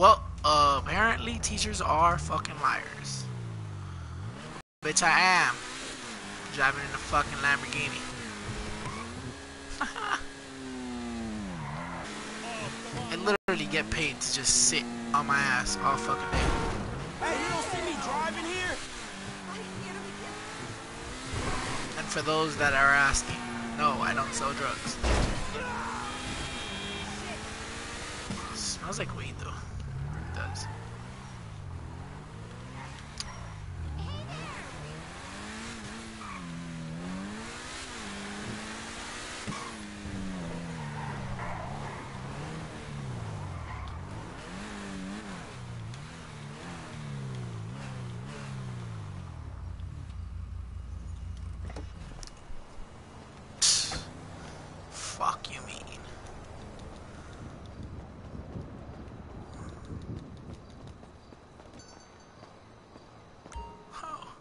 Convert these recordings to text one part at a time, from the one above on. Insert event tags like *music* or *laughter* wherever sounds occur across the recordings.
Well, uh, apparently teachers are fucking liars. Bitch, I am. Driving in a fucking Lamborghini. *laughs* I literally get paid to just sit on my ass all fucking day. Hey, you don't see me driving here? And for those that are asking, no, I don't sell drugs. Smells like weed though. It does. Fuck you mean? Oh,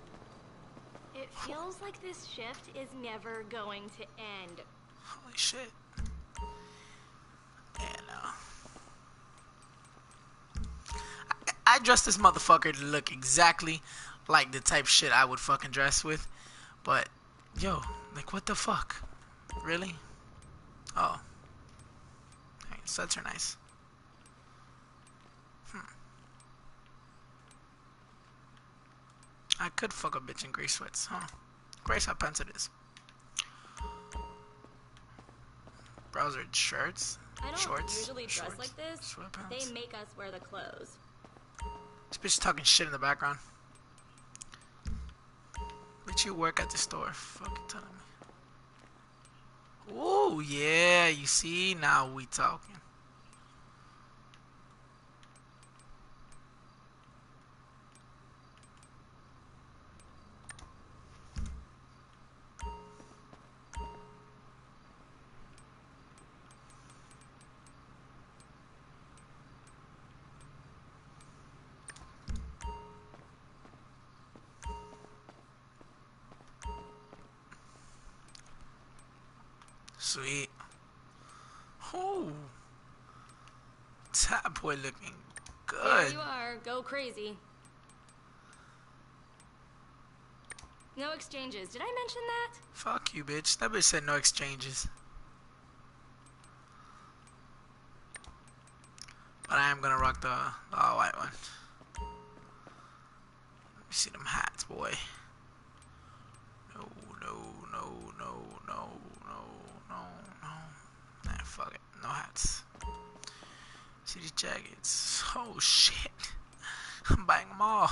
It feels like this shift is never going to end. holy shit. Yeah. I, I dressed this motherfucker to look exactly like the type shit I would fucking dress with. But, yo, like, what the fuck? Really? Oh. Hey, sweats are nice. I could fuck a bitch in gray sweats, huh? Gray sweatpants it is. Browser shirts. I don't shorts. usually dress shorts, like this. Sweatpants. They make us wear the clothes. This bitch is talking shit in the background. Bitch, you work at the store. Fucking telling me. Ooh, yeah, you see? Now we talking. Boy looking There good. you are. Go crazy. No exchanges. Did I mention that? Fuck you, bitch. That bitch said no exchanges. But I am gonna rock the, the all white one. Let me see them hats, boy. These jackets. Oh shit. I'm buying them all.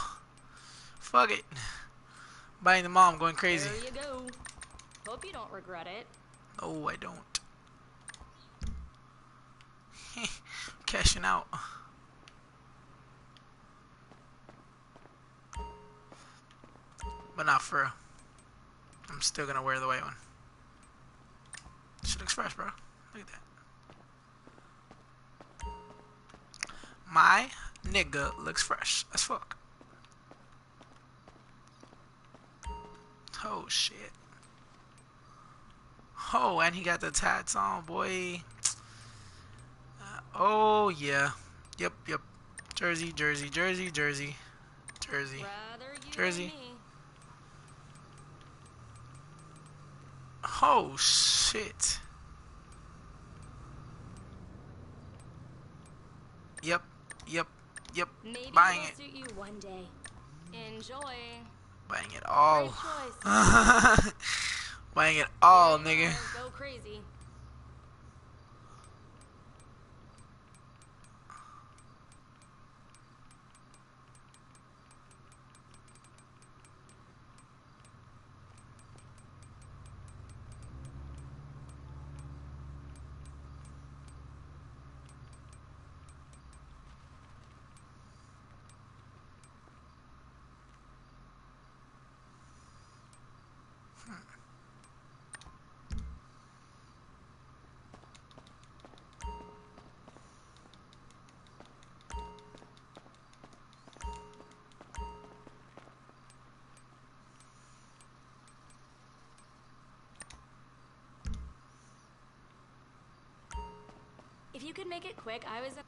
Fuck it. Buying them all. I'm going crazy. There you go. Hope you don't regret it. Oh, I don't. *laughs* Cashing out. But not for real. I'm still gonna wear the white one. Shit looks fresh, bro. Look at that. My nigga looks fresh as fuck. Oh shit. Oh, and he got the tats on, boy. Uh, oh yeah. Yep, yep. Jersey, Jersey, Jersey, Jersey, Jersey. Jersey. Oh shit. Yep, yep. Maybe Buying it'll suit you one day. Enjoy. Buying it all. Great. *laughs* Buying it all, nigga. Go crazy. If you could make it quick, I was.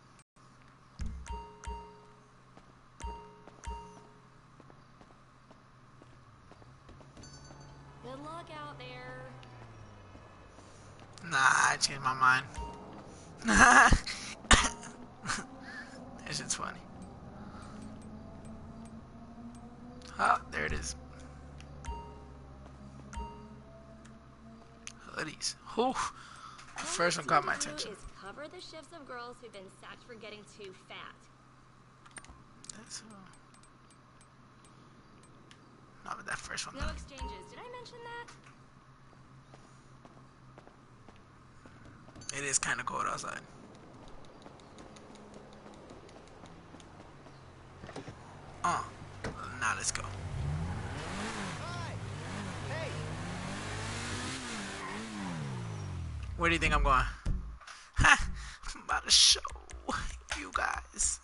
There. Nah, I changed my mind. *laughs* that shit's funny. Oh, there it is. Hoodies. Whew. The first one caught my All we have to attention. Is cover the shifts of girls who've been sacked for getting too fat. That's, uh, not with that first one. No exchanges. Did I mention that? It is kind of cold outside. Uh, now let's go. Where do you think I'm going? Ha! *laughs* I'm about to show you guys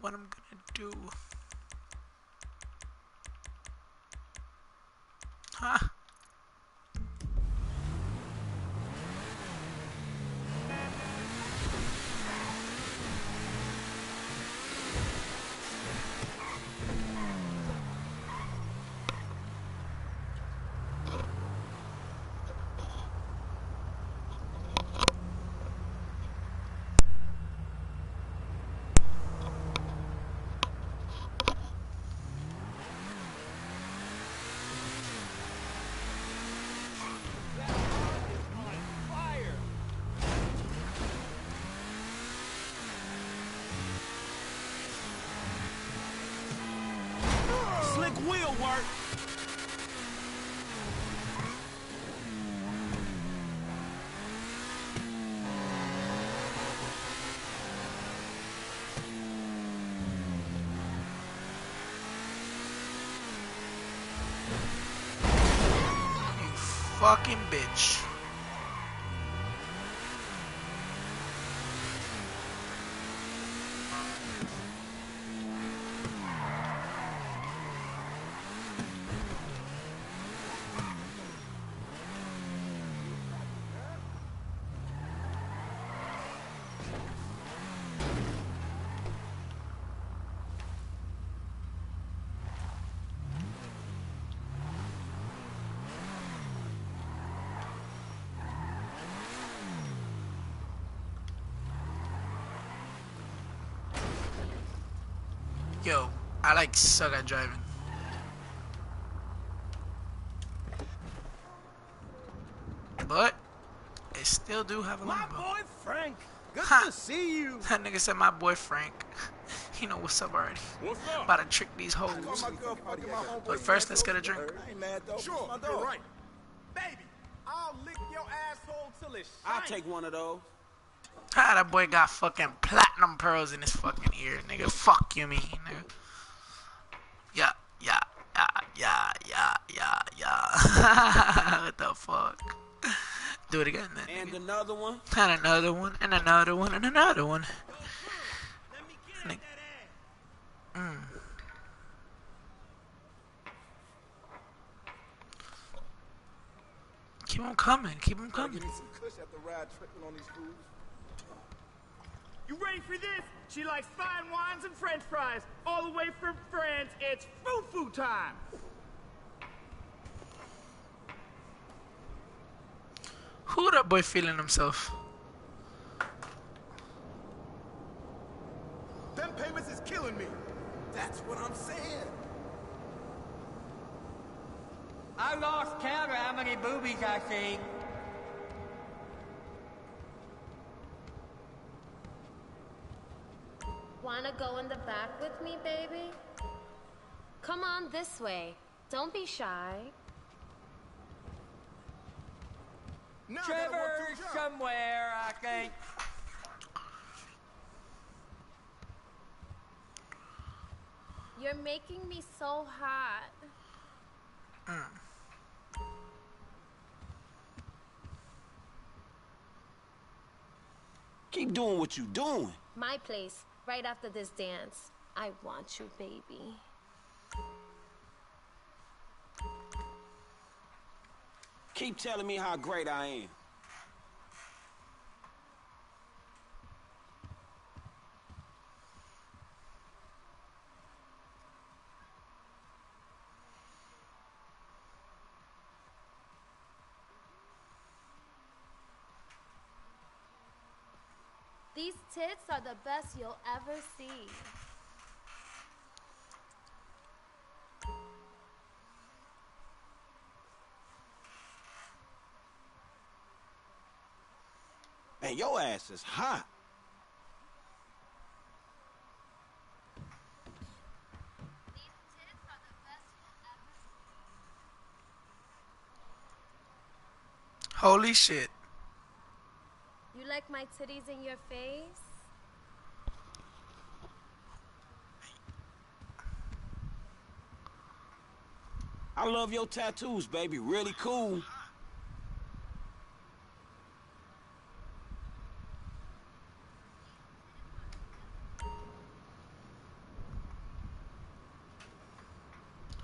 what I'm gonna do. Huh? Slick wheel work. You fucking bitch. Yo, I like suck at driving. But I still do have a My Lambo. boy Frank. Good Ha. to see you. *laughs* That nigga said my boy Frank. *laughs* he know what's up already. What's up? About to trick these hoes. But first, let's get a drink. Sure, you're right. Baby, I'll lick your asshole till it's shiny. I'll take one of those. Ah, that boy got fucking platinum pearls in his fucking ear, nigga. Fuck you, mean, nigga. Yeah, yeah, yeah, yeah, yeah, yeah, yeah. *laughs* what the fuck? Do it again, then. And nigga. another one. And another one, and another one, and another one. Let me get Nick. that ass. Keep on coming, keep on coming. Give me some kush after ride tripping on these fools. You ready for this? She likes fine wines and french fries. All the way from France, it's foo-foo time. Who that boy feeling himself? Them payments is killing me. That's what I'm saying. I lost count of how many boobies I seen. Wanna go in the back with me, baby? Come on this way. Don't be shy. Now I gotta work Trevor somewhere, I think. You're making me so hot. Keep doing what you're doing. My place, right after this dance. I want you, baby. Keep telling me how great I am. These tits are the best you'll ever see. Man, your ass is hot. Holy shit. Like my titties in your face? I love your tattoos, baby. Really cool.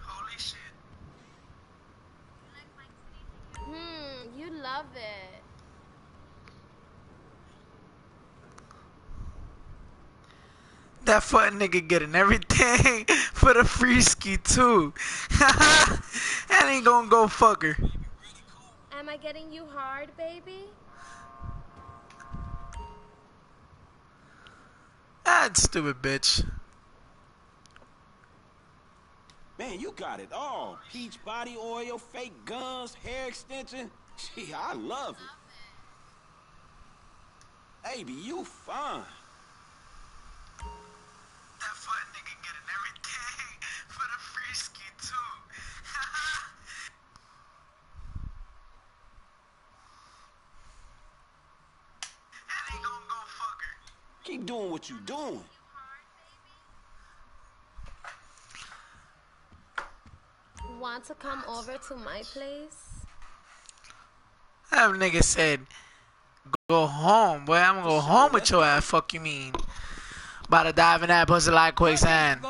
Holy shit. Hmm, you love it. That fuck nigga getting everything *laughs* for the free ski too. *laughs* that ain't gonna go fuck her. Am I getting you hard, baby? That stupid bitch. Man, you got it all. Peach body oil, fake guns, hair extension. Gee, I love it. Baby, you fine. That fuck nigga getting everything for the free ski too. *laughs* that ain't gonna go fuck her. Keep doing what you doing. Want to come over to my place? That nigga said, go home, boy. I'm gonna go home with your ass. Fuck you mean? About to dive in that pussy like quicksand.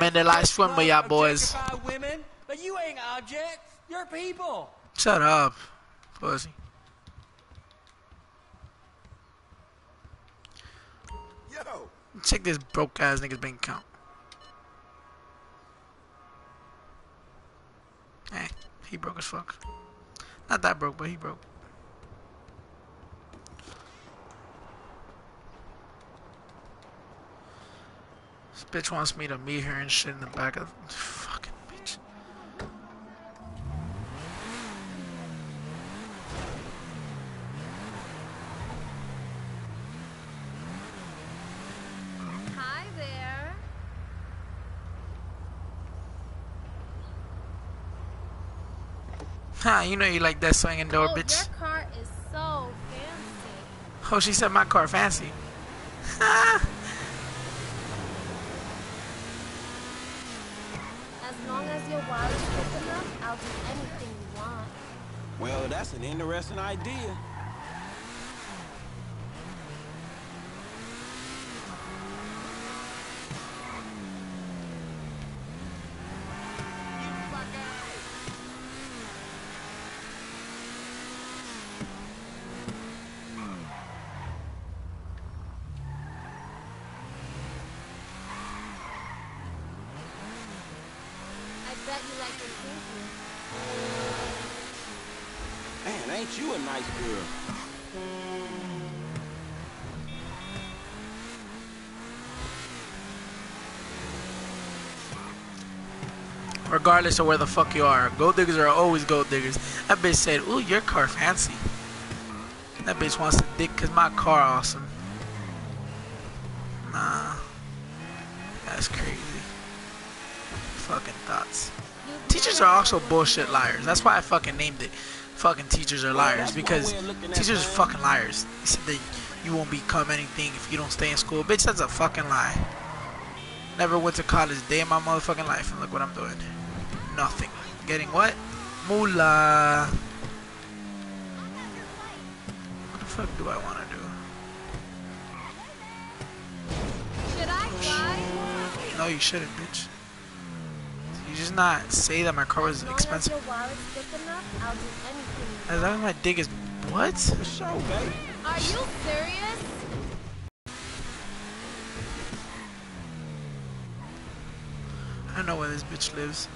Man, they like swim with y'all boys. Women, but you ain't objects. You're people. Shut up, pussy. Yo, Check this broke ass nigga's bank account. Hey, he broke as fuck. Not that broke, but he broke. Bitch wants me to meet her and shit in the back of fucking bitch. Hi there. Ha, you know you like that swinging door, oh, bitch. your car is so fancy. Oh, she said my car fancy. *laughs* As long as your wallet's big enough, I'll do anything you want. Well, that's an interesting idea. I bet you like it kinky. Man, ain't you a nice girl? Regardless of where the fuck you are, gold diggers are always gold diggers. That bitch said, "Ooh, your car fancy." That bitch wants to dick cause my car awesome. Nah, that's crazy. Fucking thoughts. Teachers are also bullshit liars. That's why I fucking named it. Fucking teachers are liars because teachers are fucking liars. They said that you won't become anything if you don't stay in school. Bitch, that's a fucking lie. Never went to college day in my motherfucking life, and look what I'm doing. Nothing. Getting what? Moolah. What the fuck do I want to do? Should I oh, fly? No, you shouldn't, bitch. You just not say that my car was expensive. as your wallet's big enough, I'll do anything you As long as my dick is what? For sure. Are you serious? I know where this bitch lives.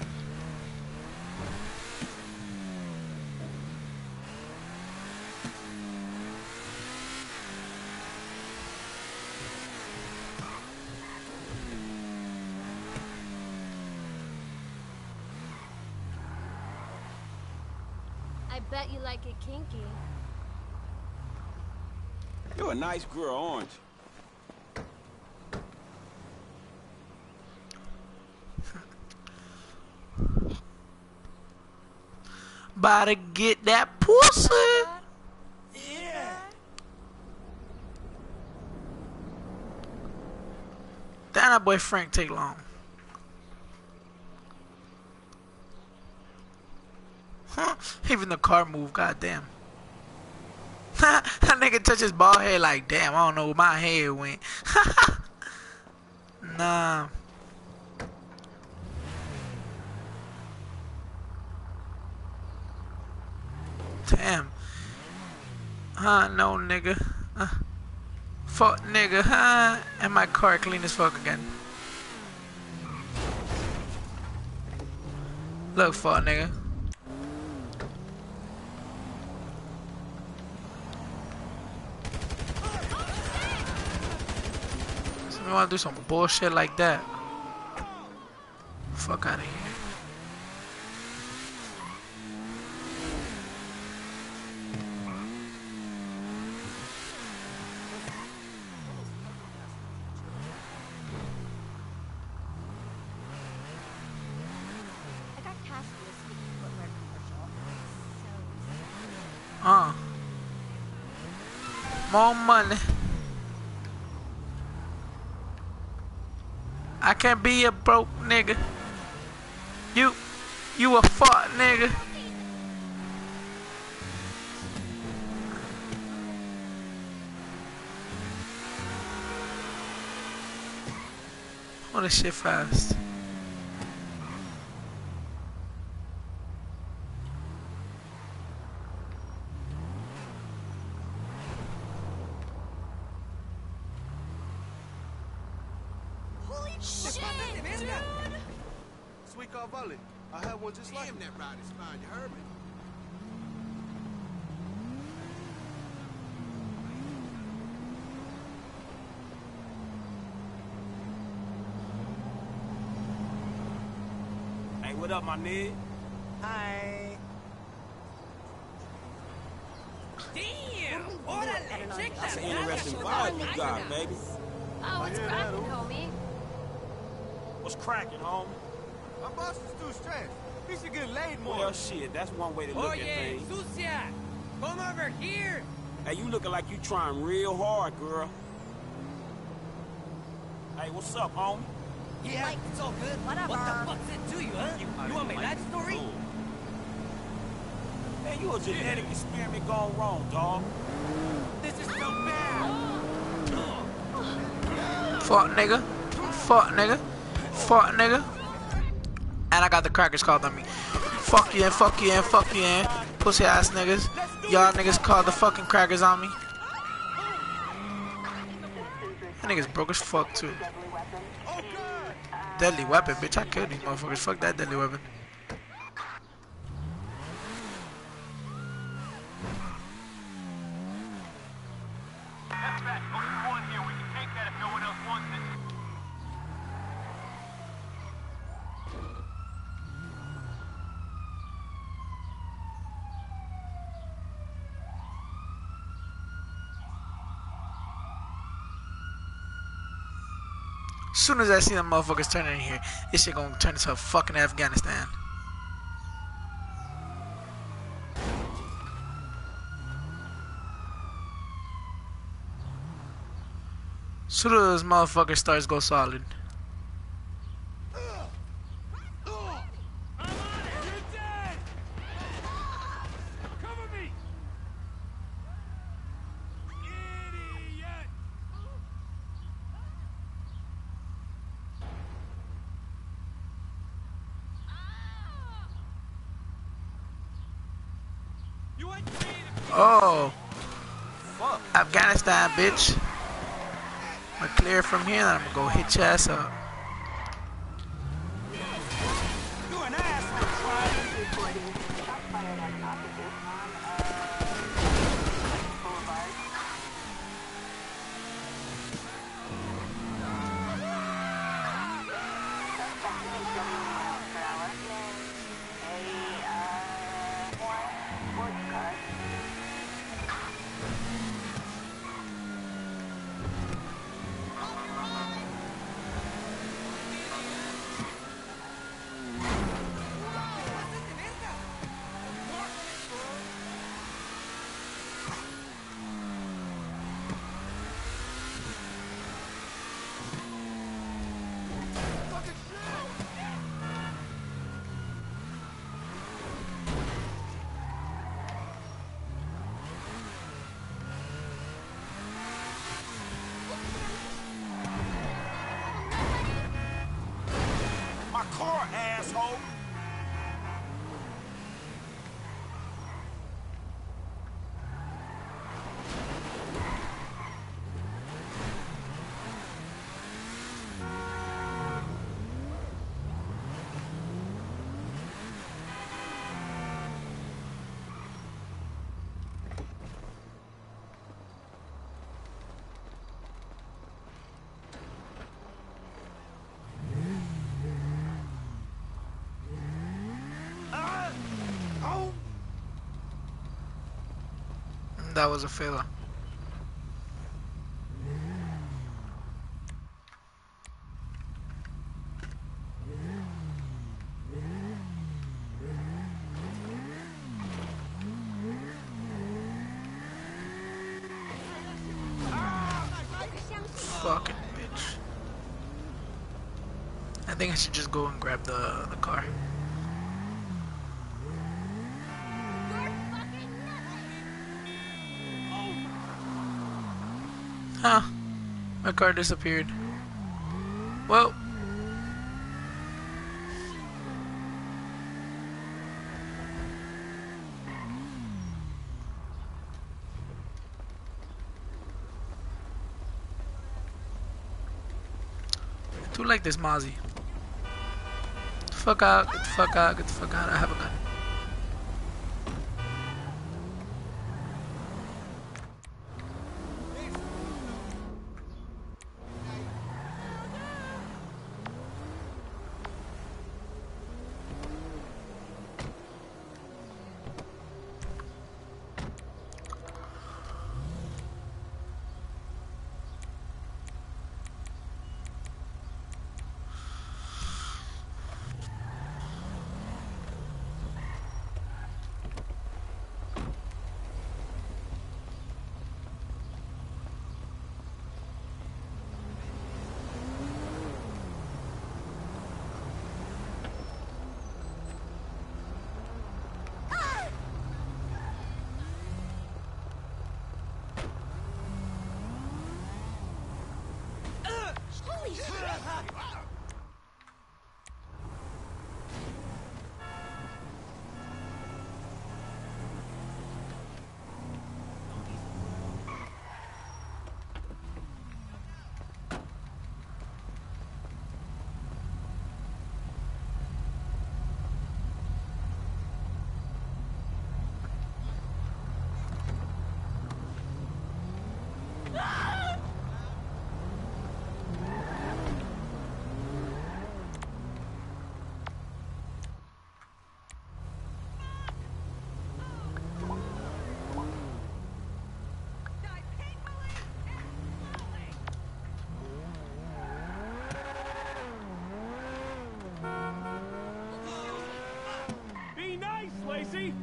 bet you like it kinky. You're a nice girl, aren't you? About to get that pussy. Yeah. that boy Frank take long. Huh? Even the car move, goddamn. *laughs* that nigga touch his bald head like, damn, I don't know where my head went. *laughs* nah. Damn. Huh, no, nigga. Uh, fuck, nigga, huh? And my car clean as fuck again. Look, fuck, nigga. Somebody wanna do some bullshit like that? Fuck out of here. I got cast for this Vicky footwear commercial. So Uh. More money. I can't be a broke nigga. You, you a fuck nigga. Oh, this shit fast. Holy shit, dude! Sweet car volley. I had one just like Damn, that ride is fine. You heard me? Hey, what up, my nigga? Hi. Damn! Órale, check That's an interesting vibe you got, baby. Oh, what's hear that, cracking, homie? What's cracking, homie? My boss is too stressed. He should get laid more. Well, shit, that's one way to look oh, at Oye, things. sucia! Come over here! Hey, you looking like you trying real hard, girl. Hey, what's up, homie? Yeah, it's all good. whatever. What the fuck's it to you, huh? You, want my life story? Man, you a genetic experiment gone wrong, dog. This is so bad! Fuck nigga. Fuck nigga. Fuck nigga. And I got the crackers called on me. Fuck you and fuck you and fuck you and pussy ass niggas. Y'all niggas called the fucking crackers on me. That niggas broke as fuck too. Deadly weapon, bitch. I killed these motherfuckers. Fuck that deadly weapon. Soon as I see them motherfuckers turning in here, this shit gonna turn into fucking Afghanistan. Soon as motherfucker starts go solid. Oh. Afghanistan, bitch. I'm clear from here, then I'm gonna go hit your ass up. You an asshole, asshole! Ah! Oh! That was a failure. Fucking bitch. I think I should just go and grab the, the car. Huh. My car disappeared. Well. I do like this Mozzie. Get the fuck out, get the fuck out, get the fuck out. I have a gun. Lacey!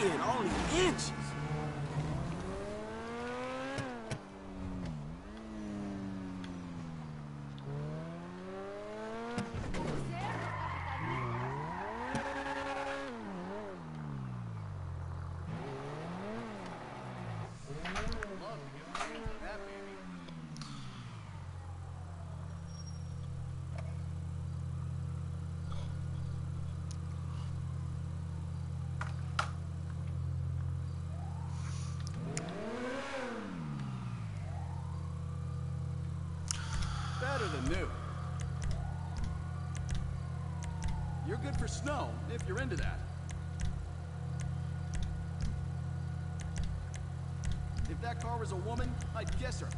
Man, only inches. Better than new. You're good for snow, if you're into that. If that car was a woman, I'd kiss her.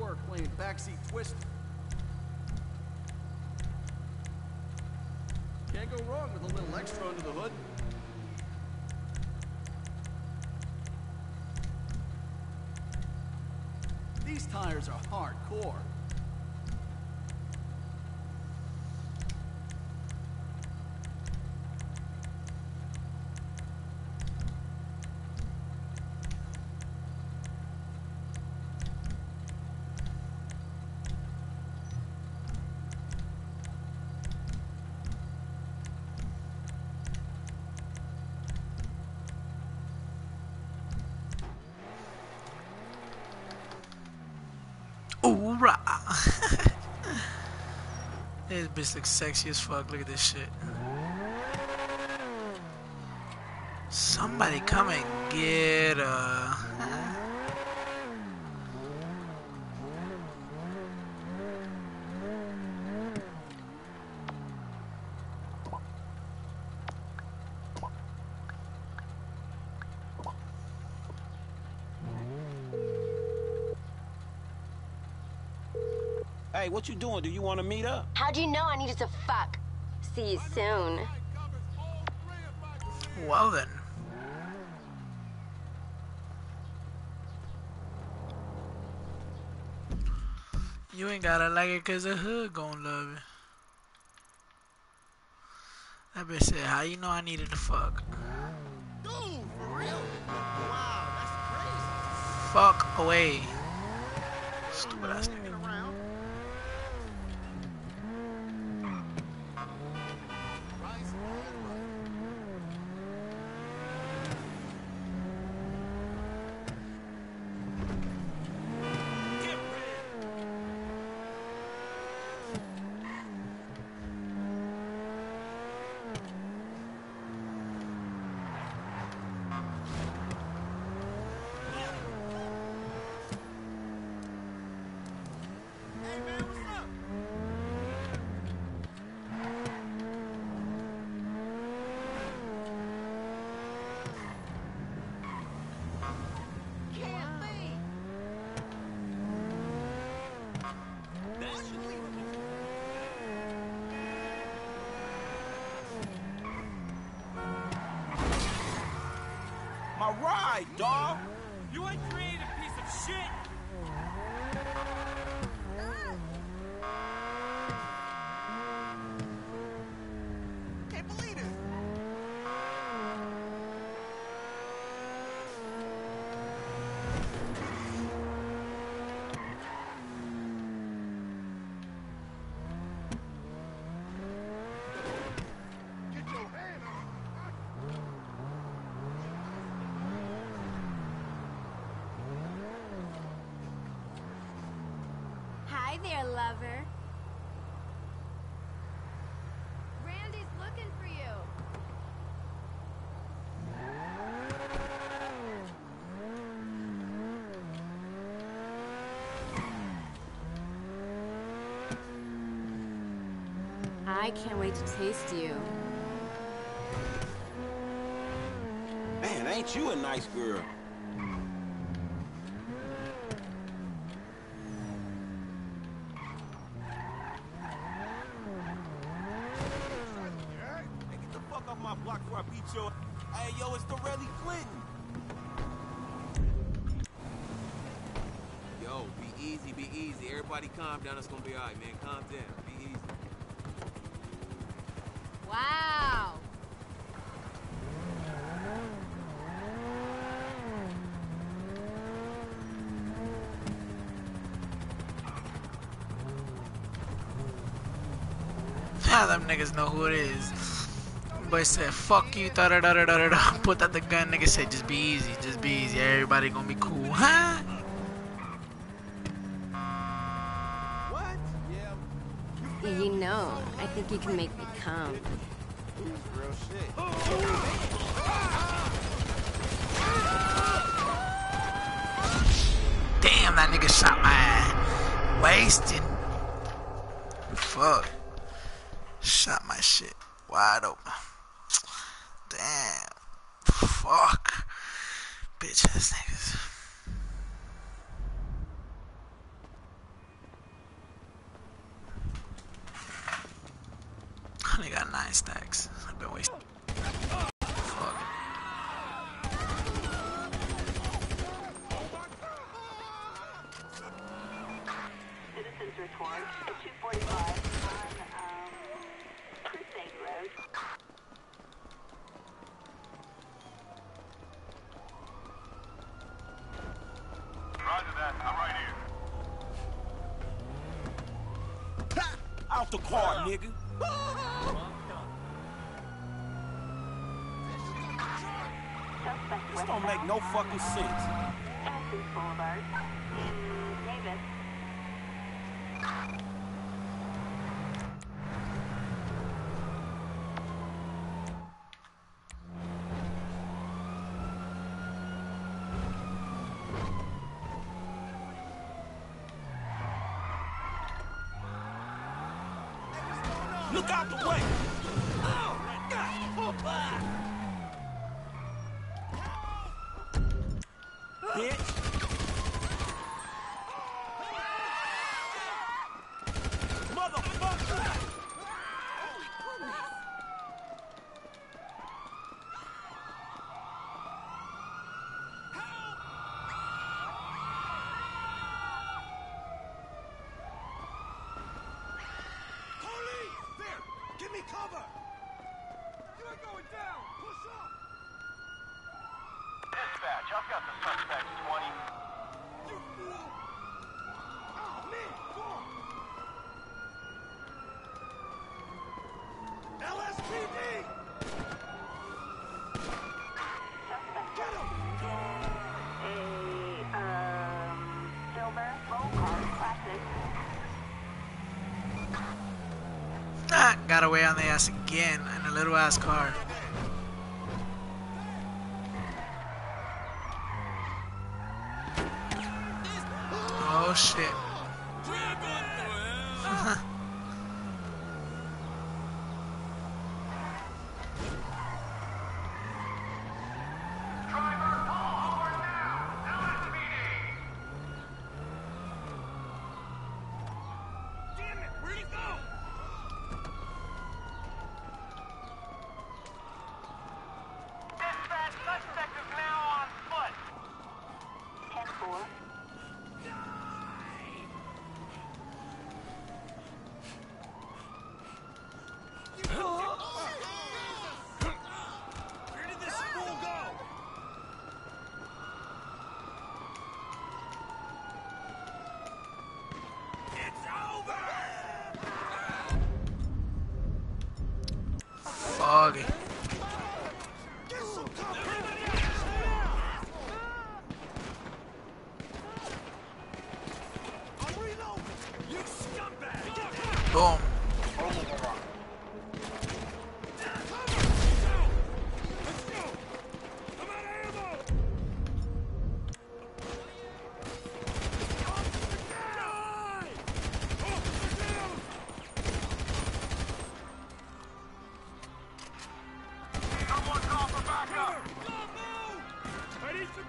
Work playing backseat twister. Can't go wrong with a little extra under the hood. These tires are hardcore. *laughs* This bitch looks sexy as fuck. Look at this shit. Somebody come and get her. Hey, what you doing? Do you want to meet up? How'd you know I needed to fuck? See you soon. Well then. You ain't gotta like it cause the hood gon' love it. That bitch said, how you know I needed to fuck? Dude, for real? Wow, that's Fuck away. Stupid ass nigga. crazy. Around. Rice and rice. Get ready. Hey, man, what's up? Can't leave. That should leave him. My ride, dog. You uncreative piece of shit! Can't believe this. Get your hand on Hi there, lover. Randy's looking for you. I can't wait to taste you. Man, ain't you a nice girl? Hey, yo, it's the Relly Clinton. Yo, be easy, be easy. Everybody calm down. It's gonna be all right, man. Calm down. Them niggas know who it is. Boy said, fuck you, da da da da da da. Put out the gun, nigga said, just be easy, just be easy. Everybody gonna be cool, *laughs* huh? What? Yeah, You know, I think you can make me come. Damn, that nigga shot my ass. Wasted. Fuck. Wide open. Damn. Fuck. Bitch ass niggas. Only got nine stacks. I've been wasting. Fuck. Citizens report at 245 on um, Crusade Road. Nigga. This don't make no fucking sense. Innocence Boulevard in Davis. Look out the way. Bitch. Motherfucker. Police! There! Give me cover! You're going down! Push up! Dispatch, I've got the suspect 20. You fool! Oh, man! Come on! LSPD! Suspect Get him! a um, silver roll car classic. Ah, got away on the ass again in a little ass car. Oh shit. Driver, pull over now! LSPD! Damn it! Where'd he go? Dispatch, suspect is now on foot. 10-4. Where did this fool go? It's over! Foggy.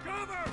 Cover!